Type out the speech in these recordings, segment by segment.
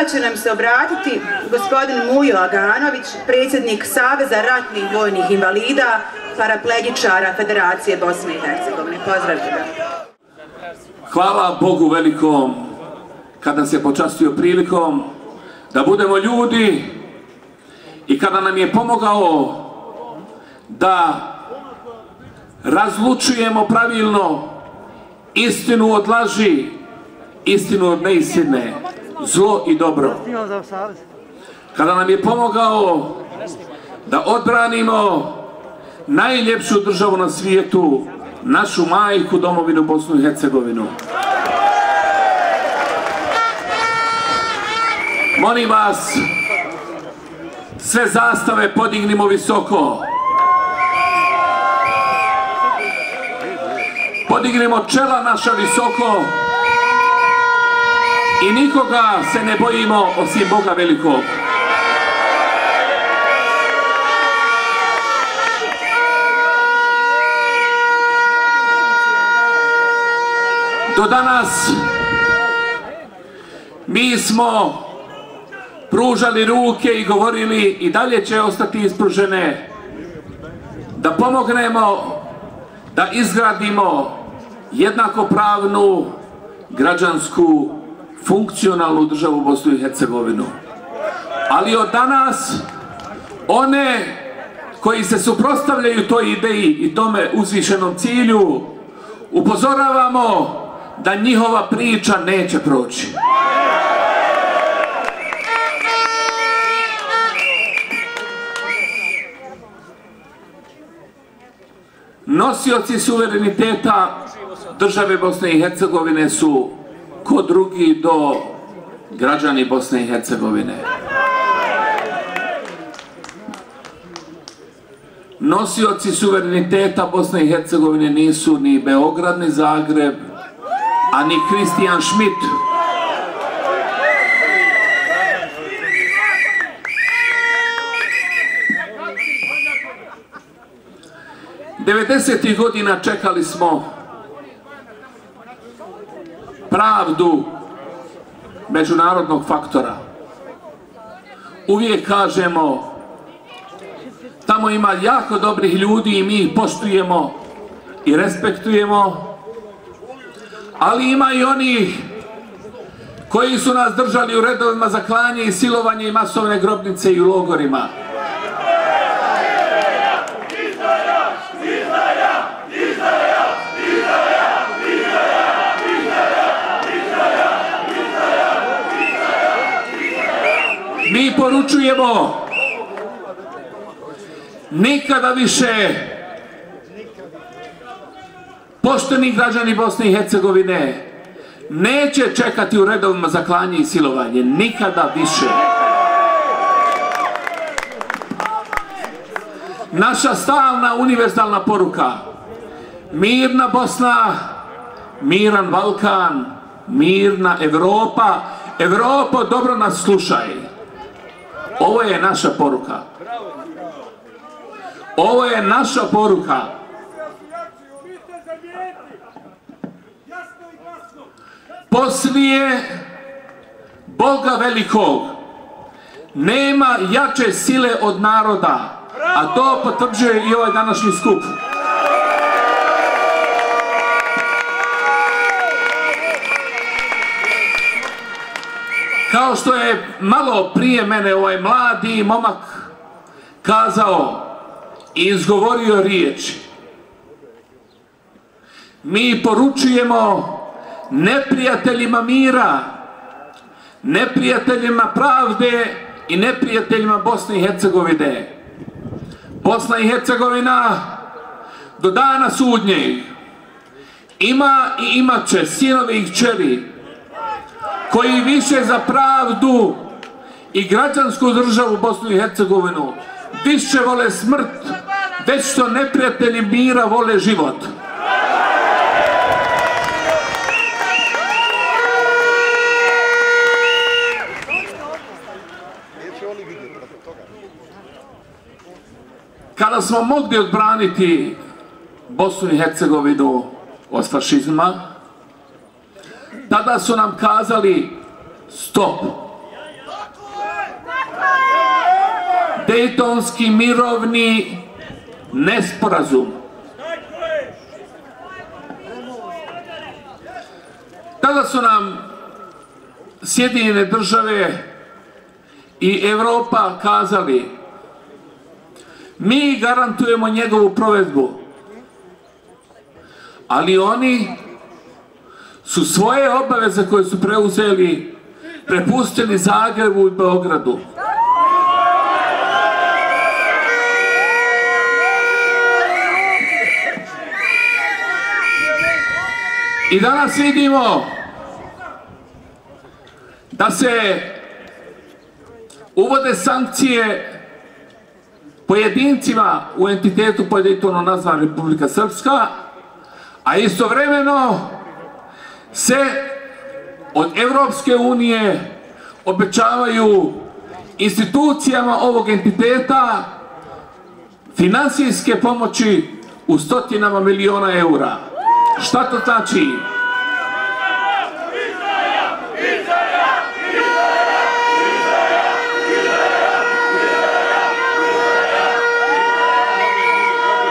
Sada će nam se obratiti gospodin Mujo Aganović, predsjednik Saveza ratnih vojnih invalida, paraplegičara Federacije Bosne i Hercegovine. Pozdravite ga. Hvala Bogu velikom kada se počastio prilikom da budemo ljudi i kada nam je pomogao da razlučujemo pravilno istinu od laži, istinu od neistine, zlo i dobro. Kada nam je pomogao da odbranimo najljepšu državu na svijetu, našu majku, domovinu Bosnu i Hercegovinu. Molim vas, sve zastave podignimo visoko. Podignimo čela naša visoko i nikoga se ne bojimo osim Boga velikog. Do danas mi smo pružali ruke i govorili i dalje će ostati ispružene da pomognemo da izgradimo jednakopravnu građansku funkcionalnu državu Bosnu i Hercegovinu. Ali od danas one koji se suprostavljaju toj ideji i tome uzvišenom cilju upozoravamo da njihova priča neće proći. Nosioci suvereniteta države Bosne i Hercegovine su ko drugi do građani Bosne i Hercegovine. Nosioci suvereniteta Bosne i Hercegovine nisu ni Beograd, ni Zagreb, a ni Kristijan Schmidt. Devedesetih godina čekali smo pravdu međunarodnog faktora. Uvijek kažemo tamo ima jako dobrih ljudi i mi ih poštujemo i respektujemo, ali ima i oni koji su nas držali u redovima za klanje i silovanje i masovne grobnice i u logorima. Mi poručujemo nikada više pošteni građani Bosne i Hercegovine neće čekati u redovima za klanje i silovanje. Nikada više. Naša stalna univerzalna poruka mirna Bosna, miran Balkan, mirna Evropa. Evropo, dobro nas slušaj. Ovo je naša poruka. Ovo je naša poruka. Poslije Boga velikog nema jače sile od naroda, a to potvrđuje i ovaj današnji skup. Kao što je malo prije mene ovaj mladi momak kazao i izgovorio riječi. Mi poručujemo neprijateljima mira, neprijateljima pravde i neprijateljima Bosne i Hercegovine. Bosna i Hercegovina do dana sudnjeg ima i imat će sinovi i kćeri koji više za pravdu i građansku državu Bosnu i Hercegovinu više vole smrt, već što neprijatelji mira vole život. Kada smo mogli odbraniti Bosnu i Hercegovinu od fašizma, tada su nam kazali stop. Dejtonski mirovni nesporazum. Tada su nam Sjedinjene države i Europa kazali mi garantujemo njegovu provedbu. Ali oni su svoje obaveze koje su preuzeli prepustili Zagrebu i Beogradu. I danas vidimo da se uvode sankcije pojedincima u entitetu pojedintovno nazvan Republika Srpska, a istovremeno se od Evropske unije obećavaju institucijama ovog entiteta financijske pomoći u stotinama miliona eura. Šta to znači?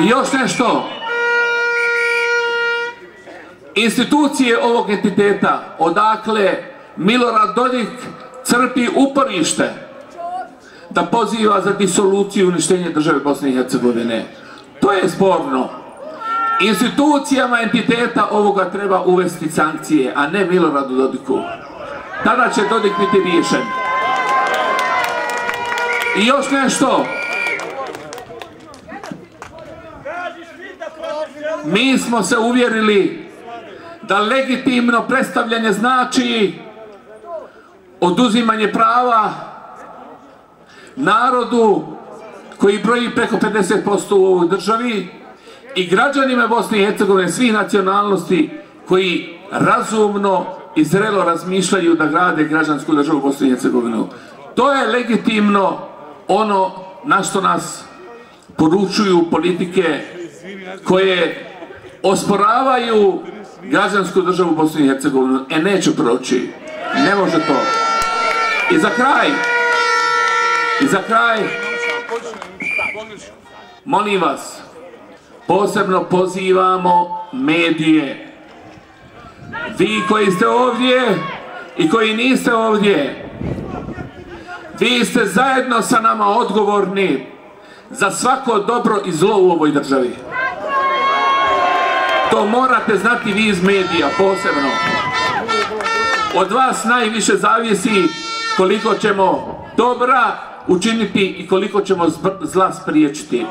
I još nešto. Institucije ovog entiteta, odakle Milorad Dodik crpi uporište da poziva za disoluciju i uništenje države Bosne i Hercegovine. To je sporno. Institucijama entiteta ovoga treba uvesti sankcije, a ne Miloradu Dodiku. Tada će Dodik biti riješen. I još nešto. Mi smo se uvjerili da legitimno predstavljanje znači oduzimanje prava narodu koji broji preko 50% u ovoj državi i građanima Bosne i Hercegovine svih nacionalnosti koji razumno i zrelo razmišljaju da grade građansku državu Bosne i Hercegovinu. To je legitimno ono na što nas poručuju politike koje osporavaju građansku državu Bosne i Hercegovine. E, neće proći. Ne može to. I za kraj, i za kraj, molim vas, posebno pozivamo medije. Vi koji ste ovdje i koji niste ovdje, vi ste zajedno sa nama odgovorni za svako dobro i zlo u ovoj državi. To morate znati vi iz medija posebno. Od vas najviše zavisi koliko ćemo dobra učiniti i koliko ćemo zla spriječiti.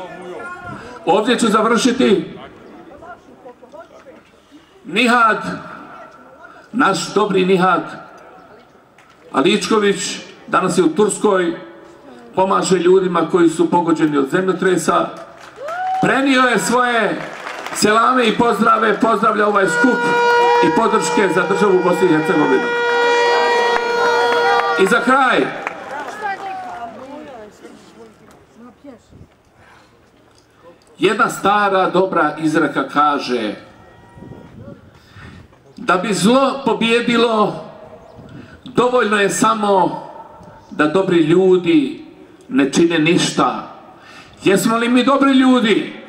Ovdje ću završiti. Nihad, naš dobri Nihad Aličković, danas je u Turskoj, pomaže ljudima koji su pogođeni od zemljotresa. Prenio je svoje selame i pozdrave, pozdravlja ovaj skup i podrške za državu Bosne i Hercegovine. I za kraj, jedna stara dobra izreka kaže da bi zlo pobjedilo dovoljno je samo da dobri ljudi ne čine ništa. Jesmo li mi dobri ljudi?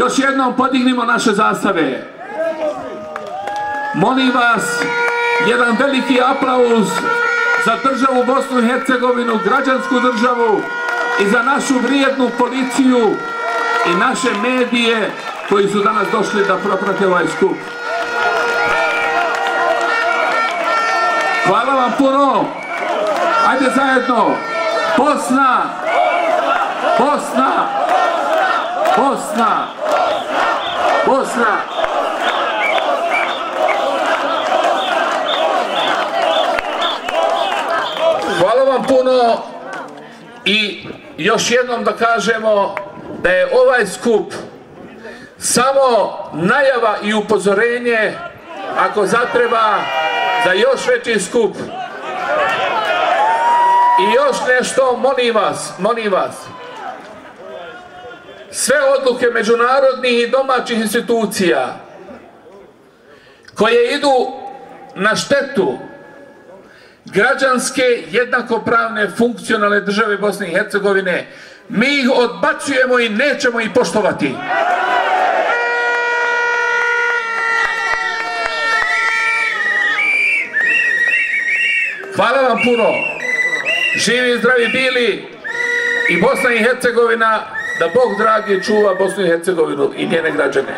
Još jednom podignimo naše zastave. Molim vas, jedan veliki aplauz za državu Bosnu i Hercegovinu, građansku državu i za našu vrijednu policiju i naše medije koji su danas došli da proprate ovaj skup. Hvala vam puno. Ajde zajedno. Bosna! Bosna! Bosna! Bosna! Hvala vam puno i još jednom da kažemo da je ovaj skup samo najava i upozorenje ako zatreba za još veći skup. I još nešto, molim vas, molim vas, sve odluke međunarodnih i domaćih institucija koje idu na štetu građanske, jednakopravne, funkcionalne države Bosne i Hercegovine. Mi ih odbacujemo i nećemo ih poštovati. Hvala vam puno. Živi i zdravi bili i Bosna i Hercegovina, da Bog dragi čuva Bosnu i Hercegovinu i njene građane.